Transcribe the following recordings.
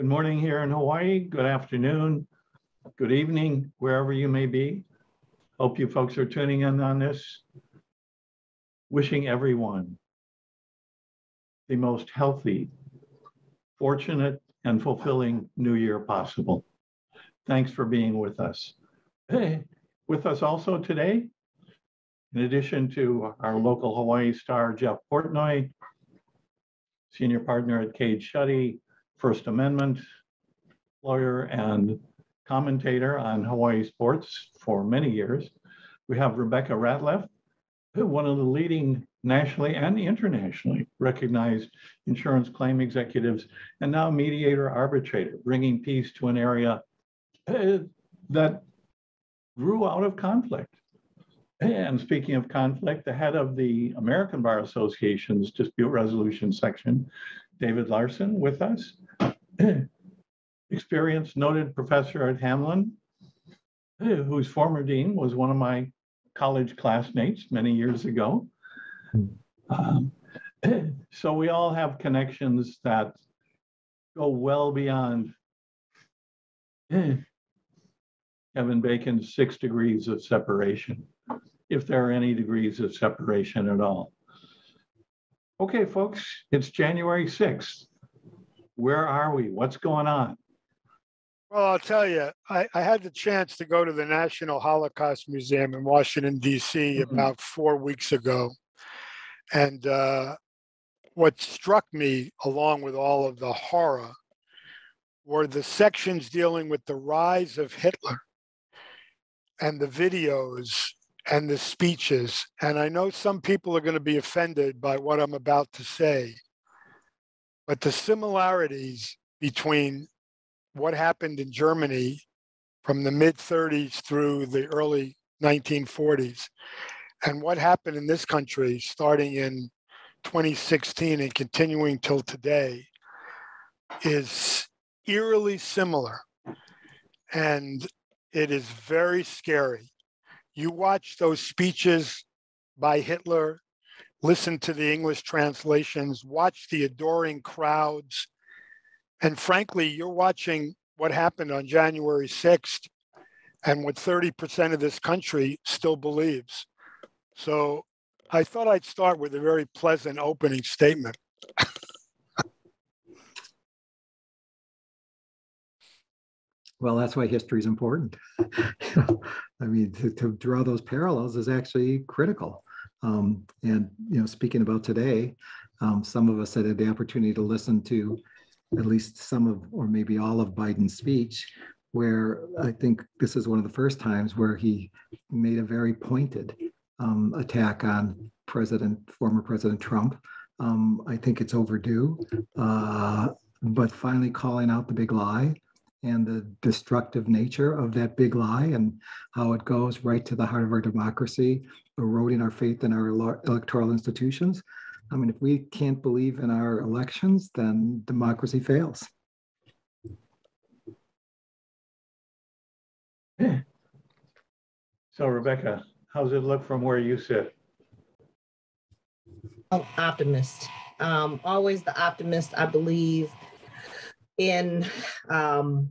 Good morning here in Hawaii. Good afternoon. Good evening, wherever you may be. Hope you folks are tuning in on this. Wishing everyone the most healthy, fortunate, and fulfilling new year possible. Thanks for being with us. Hey, with us also today, in addition to our local Hawaii star, Jeff Portnoy, senior partner at Cades Schutte, First Amendment lawyer and commentator on Hawaii sports for many years. We have Rebekah Ratliff, one of the leading nationally and internationally recognized insurance claim executives, and now mediator arbitrator, bringing peace to an area uh, that grew out of conflict. And speaking of conflict, the head of the American Bar Association's dispute resolution section, David Larson, with us. Experienced noted professor at Hamline, whose former dean was one of my college classmates many years ago. Um, so we all have connections that go well beyond Kevin Bacon's six degrees of separation, if there are any degrees of separation at all. Okay, folks, it's January 6th. Where are we? What's going on? Well, I'll tell you, I, I had the chance to go to the National Holocaust Museum in Washington, D.C. Mhm. about four weeks ago. And uh, what struck me, along with all of the horror, were the sections dealing with the rise of Hitler and the videos and the speeches. And I know some people are going to be offended by what I'm about to say, but the similarities between what happened in Germany from the mid 30s through the early 1940s and what happened in this country starting in 2016 and continuing till today is eerily similar. And it is very scary. You watch those speeches by hitler listen to the english translations watch the adoring crowds and frankly you're watching what happened on january 6th and what 30% of this country still believes so I thought I'd start with a very pleasant opening statement. Well, that's why history is important. I mean, to, to draw those parallels is actually critical. Um, and you know, speaking about today, um, some of us had the opportunity to listen to at least some of, or maybe all of Biden's speech, where I think this is one of the first times where he made a very pointed um, attack on President, former President Trump. Um, I think it's overdue, uh, but finally calling out the big lie and the destructive nature of that big lie and how it goes right to the heart of our democracy, eroding our faith in our electoral institutions. I mean, if we can't believe in our elections, then democracy fails. So Rebekah, how's it look from where you sit? Oh, optimist. Um, always the optimist. I believe in um,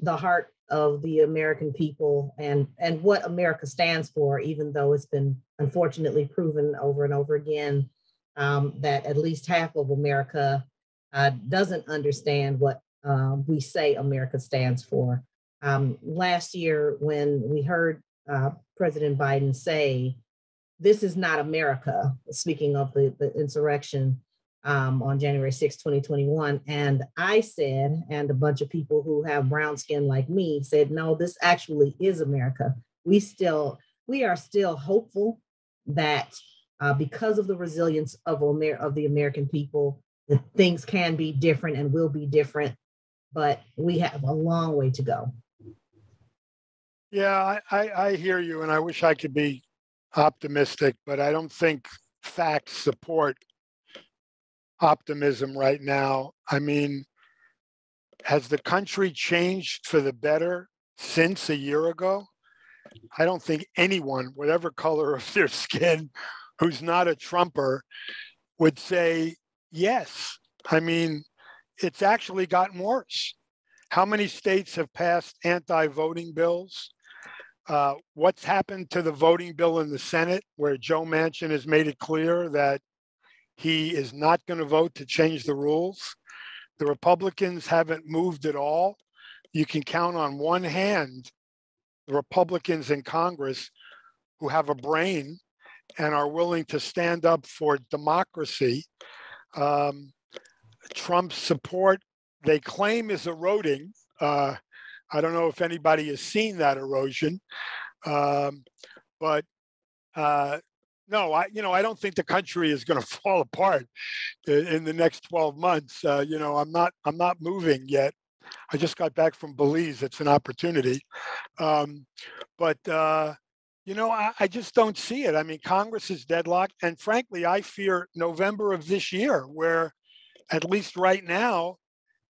the heart of the American people and and what America stands for, even though it's been unfortunately proven over and over again um, that at least half of America uh, doesn't understand what um, we say America stands for. Um, last year, when we heard uh, President Biden say, "This is not America," speaking of the, the insurrection um, on January 6, 2021. And I said, and a bunch of people who have brown skin like me said, no, this actually is America. We still, we are still hopeful that uh, because of the resilience of, Amer- of the American people, that things can be different and will be different, but we have a long way to go. Yeah, I, I, I hear you, and I wish I could be optimistic, but I don't think facts support optimism right now. I mean, has the country changed for the better since a year ago? I don't think anyone, whatever color of their skin, who's not a Trumper, would say yes. I mean, it's actually gotten worse. how many states have passed anti-voting bills? Uh, What's happened to the voting bill in the Senate where Joe Manchin has made it clear that he is not going to vote to change the rules? The Republicans haven't moved at all. You can count on one hand the Republicans in Congress who have a brain and are willing to stand up for democracy. Um, Trump's support, they claim, is eroding. Uh, I don't know if anybody has seen that erosion, um, but uh, no, I you know I don't think the country is going to fall apart in, the next 12 months. Uh, you know, I'm not I'm not moving yet. I just got back from Belize. It's an opportunity, um, but uh, you know I, I just don't see it. I mean, Congress is deadlocked, and frankly, I fear November of this year, where at least right now,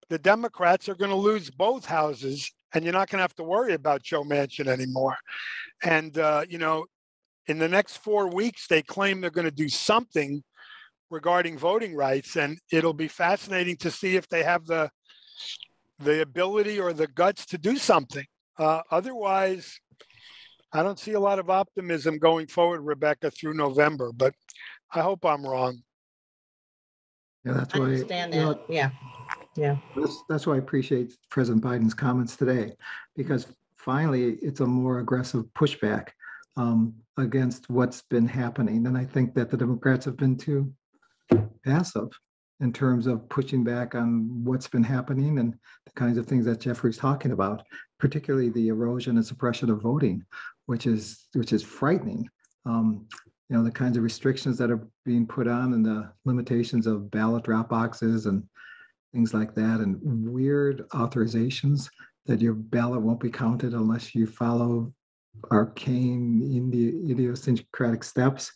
the Democrats are going to lose both houses, and you're not going to have to worry about Joe Manchin anymore. And uh, you know, in the next four weeks, they claim they're going to do something regarding voting rights, and it'll be fascinating to see if they have the the ability or the guts to do something. Uh, otherwise, I don't see a lot of optimism going forward, Rebekah, through November. But I hope I'm wrong. Yeah, that's I why. understand you know, that. Yeah. Yeah. That's, that's why I appreciate President Biden's comments today, because finally it's a more aggressive pushback um, against what's been happening. And I think that the Democrats have been too passive in terms of pushing back on what's been happening and the kinds of things that Jeffrey's talking about, particularly the erosion and suppression of voting, which is which is frightening. Um, you know, the kinds of restrictions that are being put on and the limitations of ballot drop boxes and things like that, and weird authorizations that your ballot won't be counted unless you follow arcane idiosyncratic steps.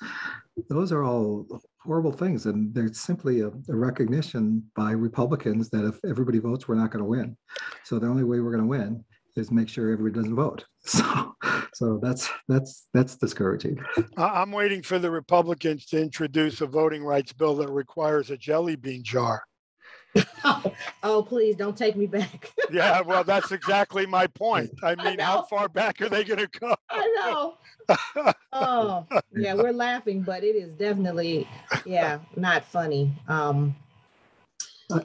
Those are all horrible things. And there's simply a, a, recognition by Republicans that if everybody votes, we're not going to win. So the only way we're going to win is make sure everybody doesn't vote. So, so that's that's that's discouraging. I'm waiting for the Republicans to introduce a voting rights bill that requires a jelly bean jar. oh, please don't take me back. yeah, well, that's exactly my point. I mean, I how far back are they going to go? I know. oh, yeah, we're laughing, but it is definitely, yeah, not funny. Um,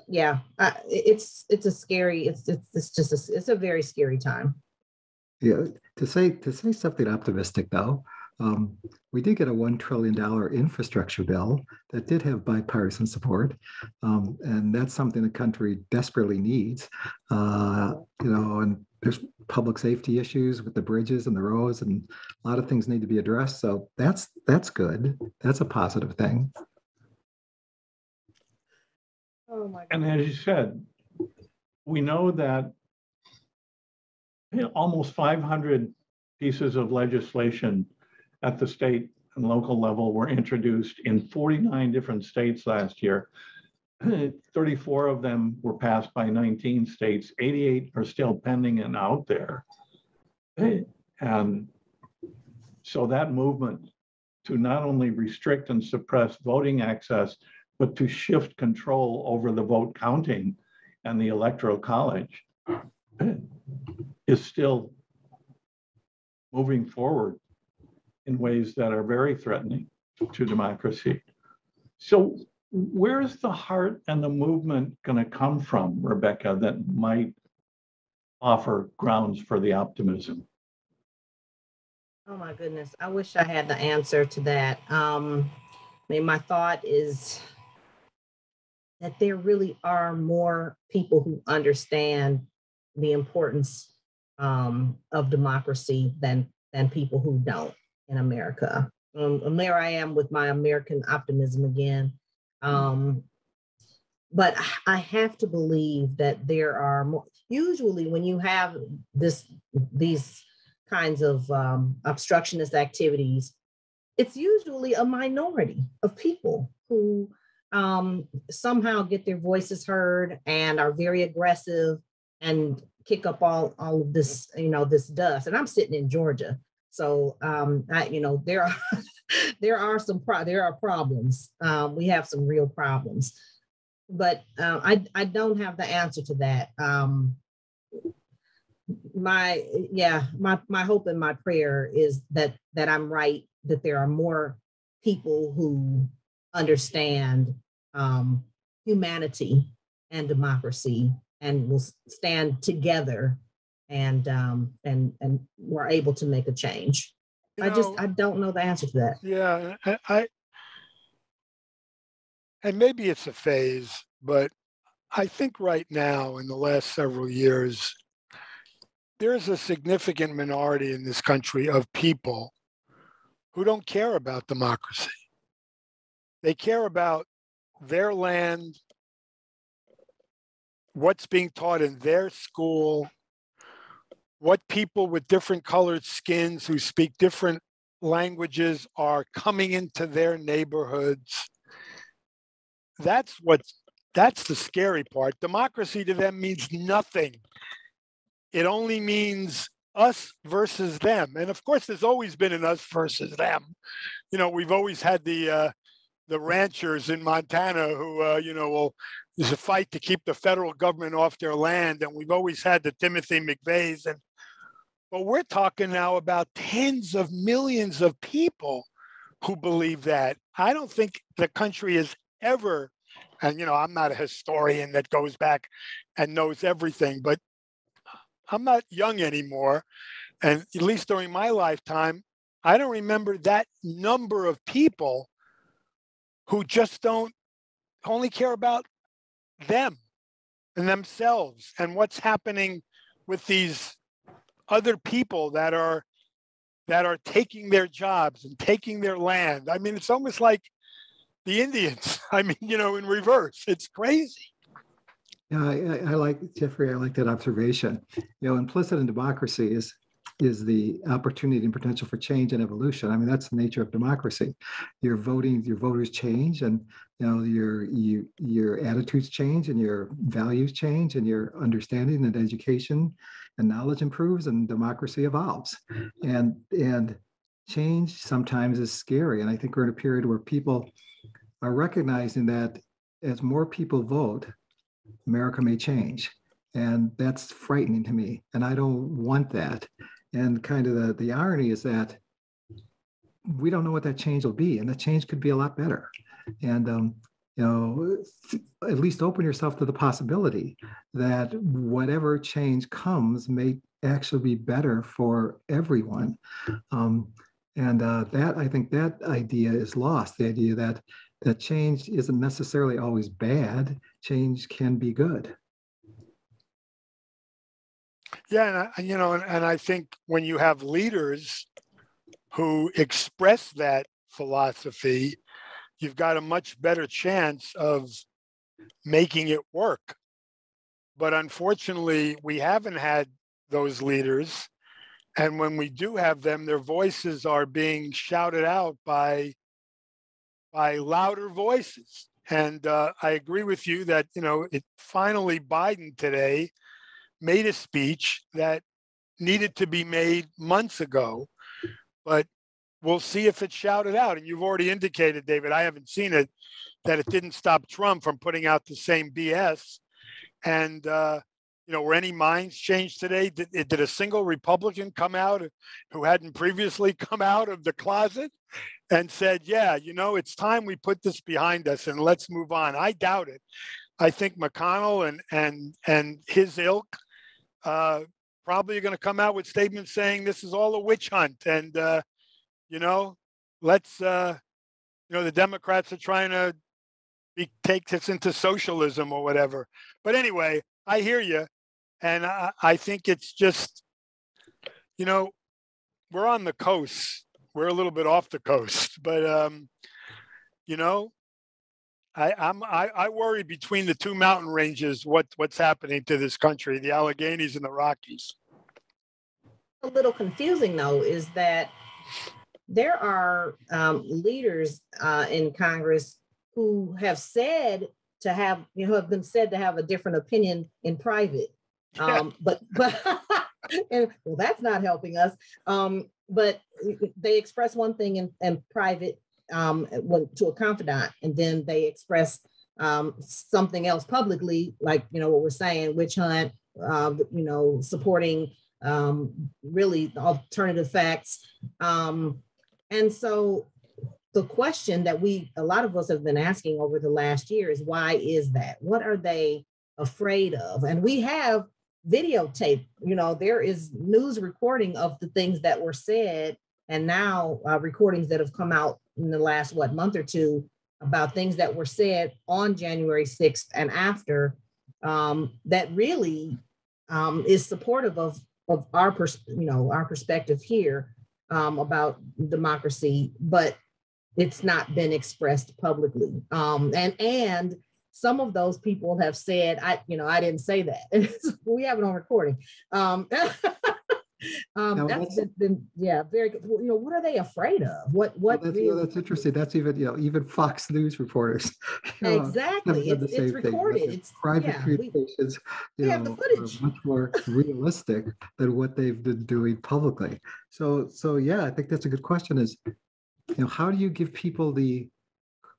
yeah, uh, it's it's a scary. It's it's, it's just a, it's a very scary time. Yeah, to say to say something optimistic though, um, we did get a $1 trillion infrastructure bill that did have bipartisan support. Um, and that's something the country desperately needs. Uh, you know, and there's public safety issues with the bridges and the roads and a lot of things need to be addressed. So that's that's good. That's a positive thing. Oh my and as you said, we know that almost 500 pieces of legislation at the state and local level were introduced in 49 different states last year. 34 of them were passed by 19 states, 88 are still pending and out there. And so that movement to not only restrict and suppress voting access, but to shift control over the vote counting and the electoral college is still moving forward in ways that are very threatening to democracy. So where's the heart and the movement going to come from, Rebekah, that might offer grounds for the optimism? Oh my goodness. I wish I had the answer to that. Um, I mean, my thought is that there really are more people who understand the importance um, of democracy than than people who don't in America. Um, and there I am with my American optimism again. Um, but I have to believe that there are more. Usually, when you have this these kinds of um, obstructionist activities, it's usually a minority of people who um, somehow get their voices heard and are very aggressive and kick up all all of this you know this dust. And I'm sitting in Georgia, so um, I, you know, there are there are some pro- there are problems. Um, we have some real problems, but uh, I I don't have the answer to that. Um, my yeah my my hope and my prayer is that that i'm right that there are more people who understand um, humanity and democracy and will stand together and um, and and we're able to make a change You i just i don't know the answer to that Yeah, I, I, and maybe it's a phase, but I think right now, in the last several years, there's a significant minority in this country of people who don't care about democracy. They care about their land, what's being taught in their school, what people with different colored skins who speak different languages are coming into their neighborhoods. That's what that's the scary part. Democracy to them means nothing. It only means us versus them. And of course, there's always been an us versus them. You know, we've always had the uh, the ranchers in Montana who, uh, you know, will there's a fight to keep the federal government off their land, and we've always had the Timothy McVeighs and but we're talking now about tens of millions of people who believe that. I don't think the country has ever, and you know, I'm not a historian that goes back and knows everything, but I'm not young anymore. And at least during my lifetime, I don't remember that number of people who just don't only care about them and themselves and what's happening with these other people that are that are taking their jobs and taking their land. I mean, it's almost like the Indians. I mean, you know, in reverse. It's crazy. Yeah, I, I like Jeffrey. I like that observation. You know, implicit in democracy is is the opportunity and potential for change and evolution. I mean, that's the nature of democracy. Your voting, your voters change, and you know your you, your attitudes change, and your values change, and your understanding and education and knowledge improves, and democracy evolves. And and change sometimes is scary. And I think we're in a period where people are recognizing that as more people vote, America may change. And that's frightening to me. And I don't want that. And kind of the, the irony is that we don't know what that change will be. And that change could be a lot better. And, um, you know, at least open yourself to the possibility that whatever change comes may actually be better for everyone. Um, and uh, that, I think that idea is lost the idea that that change isn't necessarily always bad, change can be good. Yeah, and I, you know, and, and I think when you have leaders who express that philosophy, you've got a much better chance of making it work. But unfortunately, we haven't had those leaders. And when we do have them, their voices are being shouted out by by louder voices. And uh, I agree with you that you know it finally Biden today made a speech that needed to be made months ago, but we'll see if it's shouted out. And you've already indicated, David, I haven't seen it, that it didn't stop Trump from putting out the same BS. And uh, you know, were any minds changed today? Did, did a single Republican come out who hadn't previously come out of the closet and said, "Yeah, you know, it's time we put this behind us and let's move on"? I doubt it. I think McConnell and and and his ilk uh, probably are going to come out with statements saying this is all a witch hunt, and uh, you know, let's uh, you know, the Democrats are trying to be, take this into socialism or whatever. But anyway, I hear you, and I, I think it's just, you know, we're on the coast. We're a little bit off the coast, but um, you know, I, I'm I, I worry between the two mountain ranges what what's happening to this country, the Alleghenies and the Rockies. a little confusing though is that there are um, leaders uh, in Congress who have said to have, you know, have been said to have a different opinion in private. Um, but, but, and well, that's not helping us. Um, but they express one thing in, in private um, when, to a confidant, and then they express um, something else publicly, like, you know, what we're saying, witch hunt, uh, you know, supporting um, really alternative facts. Um, and so the question that we, a lot of us have been asking over the last year is why is that? What are they afraid of? And we have videotape, you know, there is news recording of the things that were said and now uh, recordings that have come out in the last, what, month or two about things that were said on January 6th and after um, that really um, is supportive of, of our, pers- you know, our perspective here um, about democracy, but it's not been expressed publicly. Um, and and some of those people have said, I, you know, I didn't say that. we have it on recording. Um, um, Now, that's that's- been, been- yeah, very good. Well, You know, what are they afraid of? What, Well, what? that's, you know, that's interesting. That's even, you know, even Fox News reporters. you know, Exactly. It's, it's recorded. It's, Private yeah, we- communications, you we have the footage. are much more realistic than what they've been doing publicly. So, so yeah, I think that's a good question is, you know, how do you give people the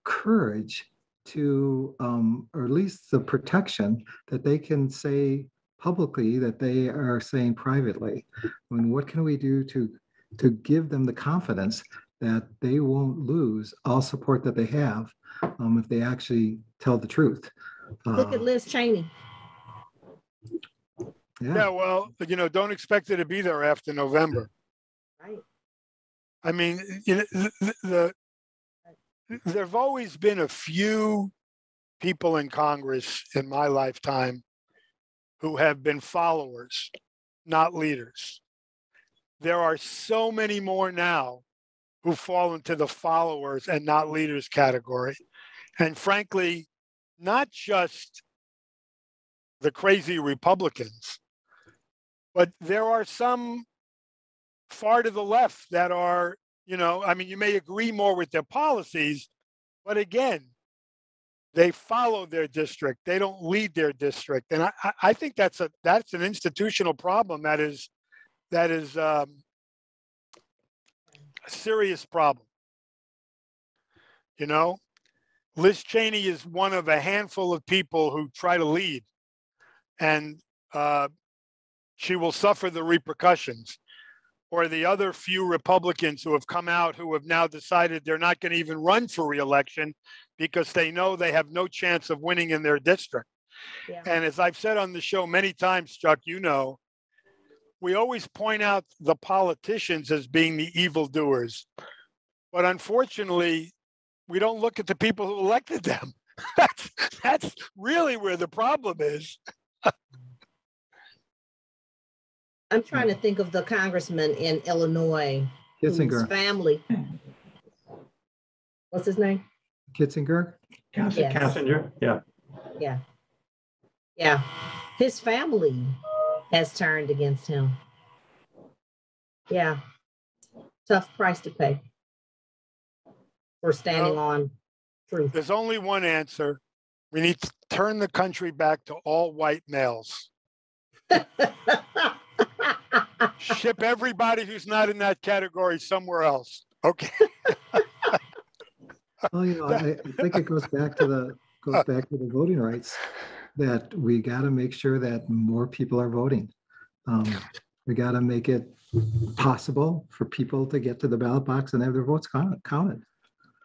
courage to, um, or at least the protection that they can say publicly that they are saying privately? And what can we do to, to give them the confidence that they won't lose all support that they have um, if they actually tell the truth? look at Uh, Liz Cheney. Yeah, Yeah, well, you know, don't expect it to be there after November. Right. I mean, you know, the, the there've always been a few people in Congress in my lifetime who have been followers, not leaders. There are so many more now who fall into the followers and not leaders category. And frankly, not just the crazy Republicans, but there are some far to the left that are, you know, I mean, you may agree more with their policies, but again, they follow their district. They don't lead their district, and I, I- think that's a that's an institutional problem that is that is um, a serious problem. You know, Liz Cheney is one of a handful of people who try to lead, and uh, she will suffer the repercussions. Or the other few Republicans who have come out who have now decided they're not going to even run for reelection because they know they have no chance of winning in their district. Yeah. And as I've said on the show many times, Chuck, you know, we always point out the politicians as being the evildoers. But unfortunately, we don't look at the people who elected them. that's, that's really where the problem is. I'm trying to think of the congressman in Illinois whose Kinzinger, family. What's his name? Kinzinger. Cass- Yes. Cassinger, yeah. Yeah. Yeah. His family has turned against him. Yeah. Tough price to pay for standing No. on truth. There's only one answer. We need to turn the country back to all white males. Ship everybody who's not in that category somewhere else. Okay. Well, you know, I, I think it goes back to the, goes back to the voting rights, that we got to make sure that more people are voting. Um, We got to make it possible for people to get to the ballot box and have their votes counted-.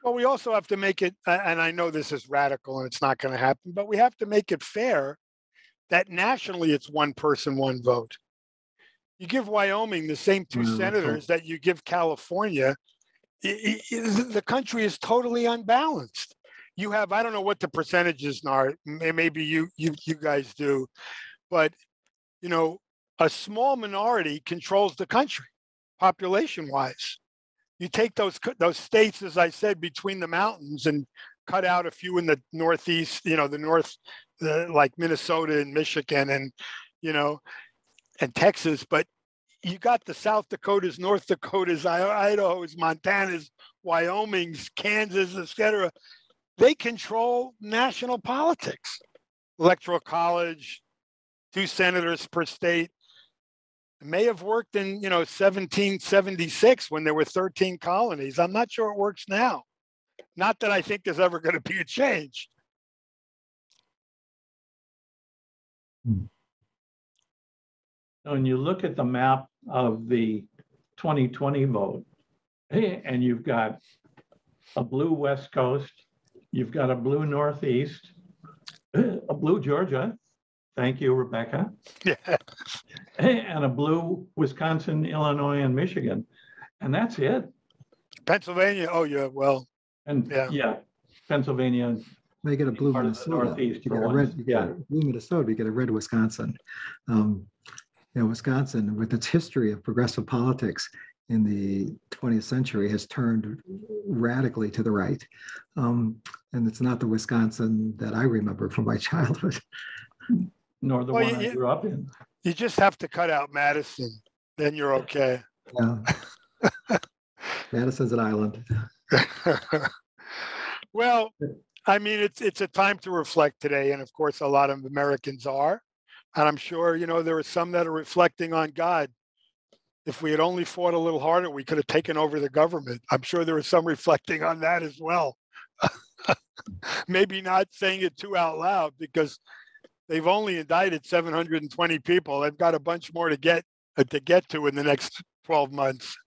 Well, we also have to make it, and I know this is radical and it's not going to happen, but we have to make it fair that nationally it's one person, one vote. You give Wyoming the same two Well, that's all- senators that you give California, i- i- i- the country is totally unbalanced. You have, I don't know what the percentages are, maybe you, you, you guys do, but you know, a small minority controls the country, population wise you take those those states, as I said, between the mountains and cut out a few in the northeast, you know, the north, the, like Minnesota and Michigan and, you know, and Texas, but you got the South Dakotas, North Dakotas, Idaho's, Montanas, Wyoming's, Kansas, etc. They control national politics. Electoral college, two senators per state. It may have worked in, you know, 1776 when there were 13 colonies. I'm not sure it works now. Not that I think there's ever going to be a change. Hmm. when you look at the map of the 2020 vote, and you've got a blue West Coast, you've got a blue Northeast, a blue Georgia, thank you, Rebekah, Yeah. and a blue Wisconsin, Illinois, and Michigan. And that's it. Pennsylvania, oh, yeah, well, And Yeah. yeah, Pennsylvania, They get a blue Part of the Minnesota. Northeast You for get a red, once, you get a blue Minnesota, you get a red Wisconsin. Um, You know, Wisconsin, with its history of progressive politics in the 20th century, has turned radically to the right. Um, And it's not the Wisconsin that I remember from my childhood. nor the Well, one I you- grew up in. you just have to cut out Madison, then you're okay. Yeah. Madison's an island. well, I mean, it's it's a time to reflect today, and of course, a lot of Americans are, and I'm sure you know there are some that are reflecting on God. If we had only fought a little harder, we could have taken over the government. I'm sure there are some reflecting on that as well. Maybe not saying it too out loud because they've only indicted 720 people. They've got a bunch more to get uh, to get to in the next 12 months.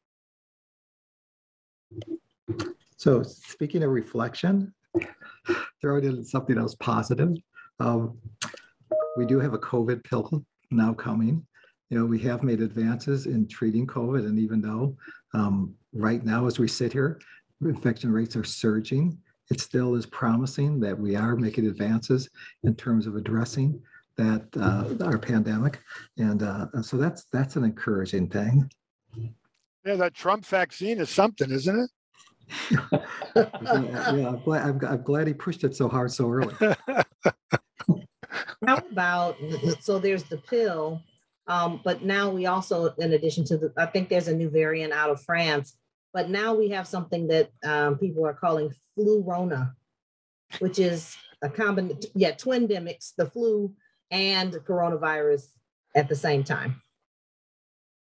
So speaking of reflection, throwing in something else positive. Um, we do have a COVID pill now coming. You know, we have made advances in treating COVID, and even though um, right now, as we sit here, infection rates are surging, it still is promising that we are making advances in terms of addressing that uh, our pandemic, and uh, so that's that's an encouraging thing. Yeah, that Trump vaccine is something, isn't it? yeah, yeah, I'm glad, I'm, I'm glad he pushed it so hard so early. How about, so there's the pill, um, but now we also, in addition to the, I think there's a new variant out of France, but now we have something that, um, people are calling flurona, which is a combination, yeah, twin demics, the flu and coronavirus at the same time.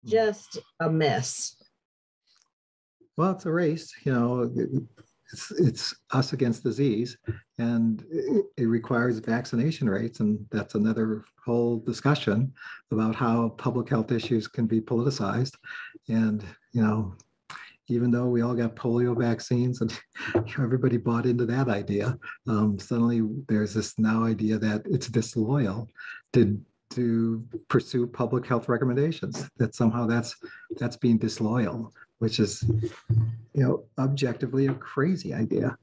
Just a mess. Well, it's a race, you know, it's, it's us against disease and it, it requires vaccination rates. And that's another whole discussion about how public health issues can be politicized. And, you know, even though we all got polio vaccines and everybody bought into that idea, um, suddenly there's this now idea that it's disloyal to to pursue public health recommendations that somehow that's that's being disloyal which is you know objectively a crazy idea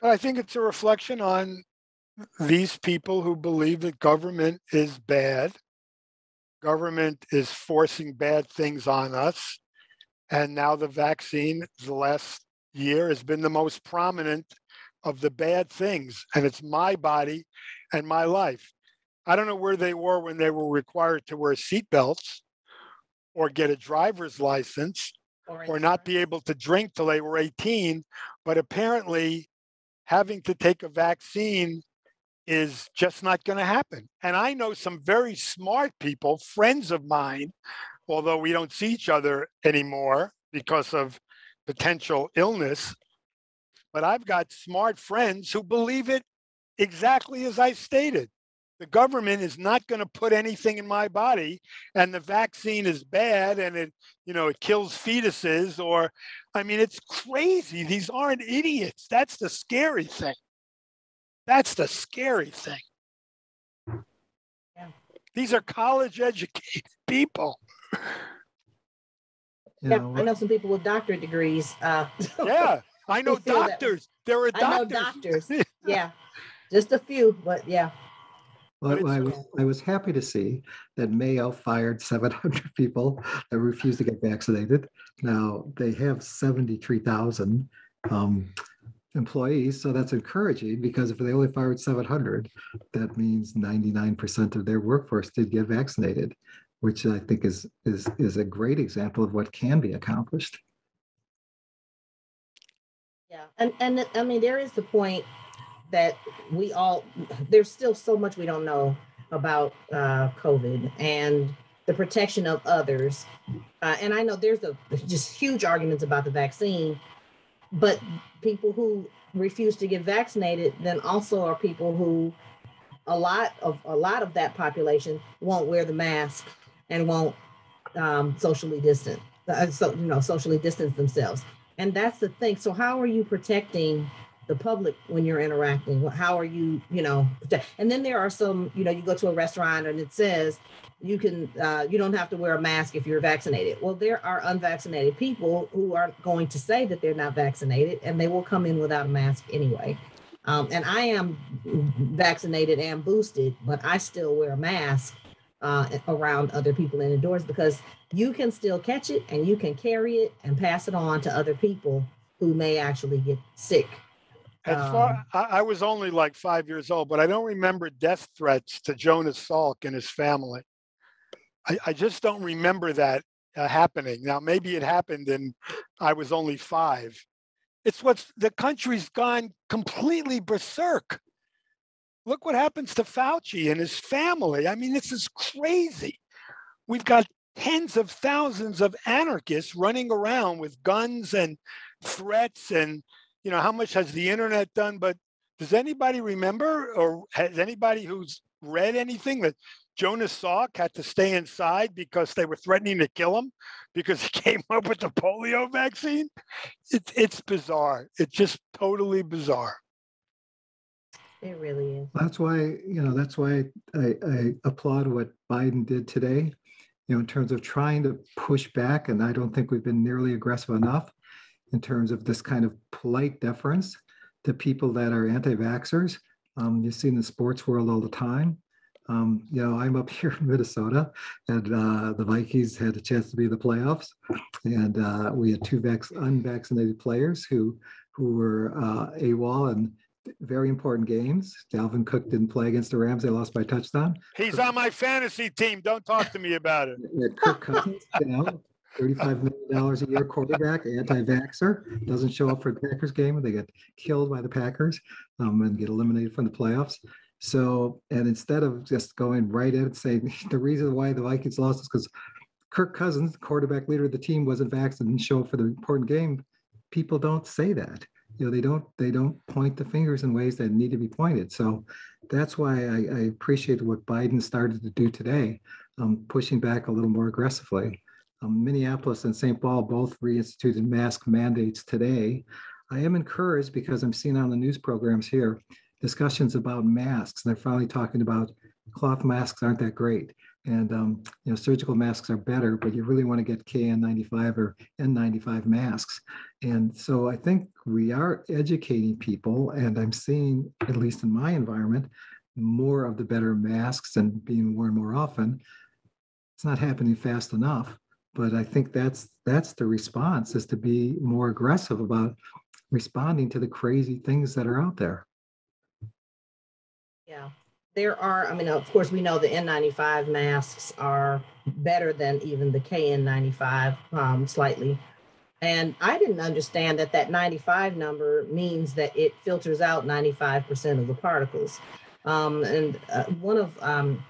But I think it's a reflection on these people who believe that government is bad. Government is forcing bad things on us. And now the vaccine, the last year, has been the most prominent of the bad things. And it's my body and my life. I don't know where they were when they were required to wear seatbelts or get a driver's license or not be able to drink till they were 18. But apparently, having to take a vaccine is just not going to happen. And I know some very smart people, friends of mine, although we don't see each other anymore because of potential illness. But I've got smart friends who believe it exactly as I stated. The government is not going to put anything in my body, and the vaccine is bad, and it, you know, it kills fetuses. Or, I mean, it's crazy. These aren't idiots. That's the scary thing. That's the scary thing. Yeah. These are college educated people. Yeah, know, I know some people with doctorate degrees. Uh, Yeah, I know feel that way. doctors. There are doctors. I know doctors. doctors. Yeah, just a few, but yeah. Well, I was I was happy to see that Mayo fired 700 people that refused to get vaccinated. Now they have 73,000 um, employees, so that's encouraging because if they only fired 700, that means 99% of their workforce did get vaccinated, which I think is is is a great example of what can be accomplished. Yeah, and and I mean, there is the point that we all there's still so much we don't know about uh, COVID and the protection of others. Uh, and I know there's a just huge arguments about the vaccine, but people who refuse to get vaccinated then also are people who a lot of a lot of that population won't wear the mask and won't um, socially distance, uh, so you know, socially distance themselves. And that's the thing. So how are you protecting the public when you're interacting? How are you, you know? And then there are some, you know, you go to a restaurant and it says you can, uh, you don't have to wear a mask if you're vaccinated. Well, there are unvaccinated people who are going to say that they're not vaccinated, and they will come in without a mask anyway. Um, and I am vaccinated and boosted, but I still wear a mask uh, around other people and indoors because you can still catch it and you can carry it and pass it on to other people who may actually get sick. As far, Um, I, I was only like five years old, but I don't remember death threats to Jonas Salk and his family. I, I just don't remember that uh, happening. Now, maybe it happened and I was only five. It's what's the country's gone completely berserk. Look what happens to Fauci and his family. I mean, this is crazy. We've got tens of thousands of anarchists running around with guns and threats and you know how much has the internet done but does anybody remember or has anybody who's read anything that jonas salk had to stay inside because they were threatening to kill him because he came up with the polio vaccine it's it's bizarre it's just totally bizarre It really is. That's why, you know, that's why I, I applaud what Biden did today, you know, in terms of trying to push back. And I don't think we've been nearly aggressive enough in terms of this kind of polite deference to people that are anti-vaxxers. Um, you see in the sports world all the time. Um, you know, I'm up here in Minnesota, and uh, the Vikings had a chance to be in the playoffs, and uh, we had two vac- unvaccinated players who who were uh, AWOL and very important games. Dalvin Cook didn't play against the Rams; they lost by touchdown. he's on my fantasy team don't talk to me about it Kirk Cousins, you know, thirty-five million dollars a year quarterback, anti-vaxxer, doesn't show up for the Packers game, they get killed by the Packers um, and get eliminated from the playoffs. So, and instead of just going right in and saying the reason why the Vikings lost is because Kirk Cousins, the quarterback leader of the team, wasn't vaccinated and didn't show up for the important game. People don't say that. You know, they don't they don't point the fingers in ways that need to be pointed. So that's why I, I appreciate what Biden started to do today, um, pushing back a little more aggressively. Um, Minneapolis and St. Paul both reinstituted mask mandates today. I am encouraged because I'm seeing on the news programs here discussions about masks. And they're finally talking about cloth masks aren't that great. And um, you know, surgical masks are better, but you really want to get KN95 or N95 masks. And so I think we are educating people, and I'm seeing, at least in my environment, more of the better masks and being worn more often. It's not happening fast enough, but I think that's that's the response is to be more aggressive about responding to the crazy things that are out there. Yeah, there are, I mean, of course, we know the N95 masks are better than even the KN95 um, slightly. And I didn't understand that that 95 number means that it filters out 95% of the particles. Um, and uh, one of, um,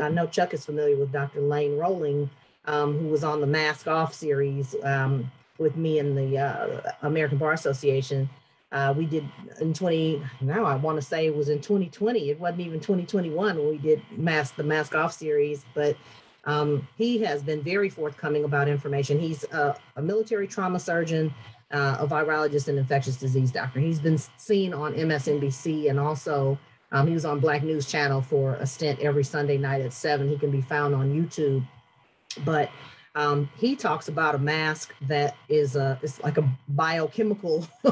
I know Chuck is familiar with Dr. Lane Rowling, um, who was on the Mask Off series um, with me and the uh, American Bar Association. Uh, we did in 20, now I want to say it was in 2020. It wasn't even 2021 when we did mask the mask off series, but um, he has been very forthcoming about information. He's a, a military trauma surgeon, uh, a virologist, and infectious disease doctor. He's been seen on MSNBC and also um, he was on Black News Channel for a stint every Sunday night at seven. He can be found on YouTube, but um, he talks about a mask that is a it's like a biochemical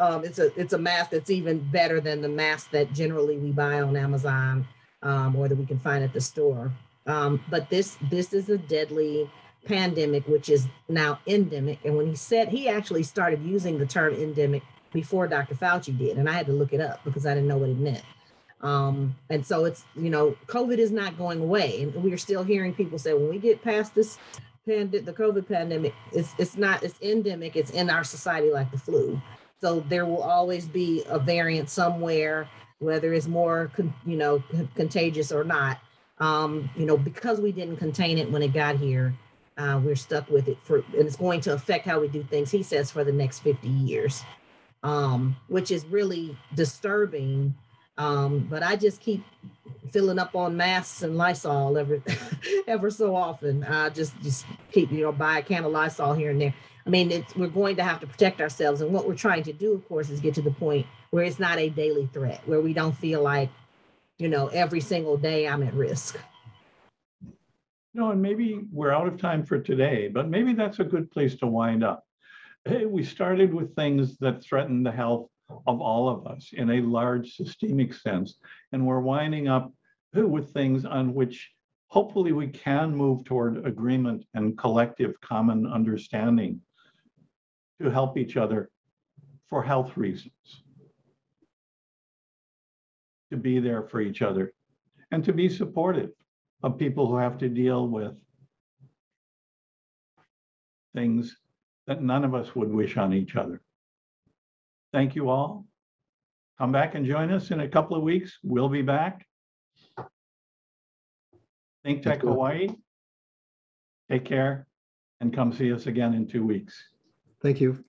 um, it's a it's a mask that's even better than the mask that generally we buy on amazon um, or that we can find at the store. Um, but this this is a deadly pandemic which is now endemic. And when he said he actually started using the term endemic before dr fauci did and i had to look it up because i didn't know what it meant um, and so it's you know covid is not going away and we're still hearing people say when we get past this pandemic, the COVID pandemic, it's it's not it's endemic. It's in our society like the flu. So there will always be a variant somewhere, whether it's more con, you know con- contagious or not. Um, you know, because we didn't contain it when it got here, uh, we're stuck with it for, and it's going to affect how we do things. He says for the next fifty years, um, which is really disturbing. Um, but I just keep filling up on masks and Lysol ever, ever so often. I just, just keep, you know, buy a can of Lysol here and there. I mean, we're going to have to protect ourselves. And what we're trying to do, of course, is get to the point where it's not a daily threat, where we don't feel like, you know, every single day I'm at risk. No, and maybe we're out of time for today, but maybe that's a good place to wind up. Hey, we started with things that threaten the health of all of us in a large systemic sense. And we're winding up with things on which hopefully we can move toward agreement and collective common understanding to help each other for health reasons. To be there for each other and to be supportive of people who have to deal with things that none of us would wish on each other. Thank you all. Come back and join us in a couple of weeks. We'll be back. Think Tech Hawaii. Take care and come see us again in two weeks. Thank you.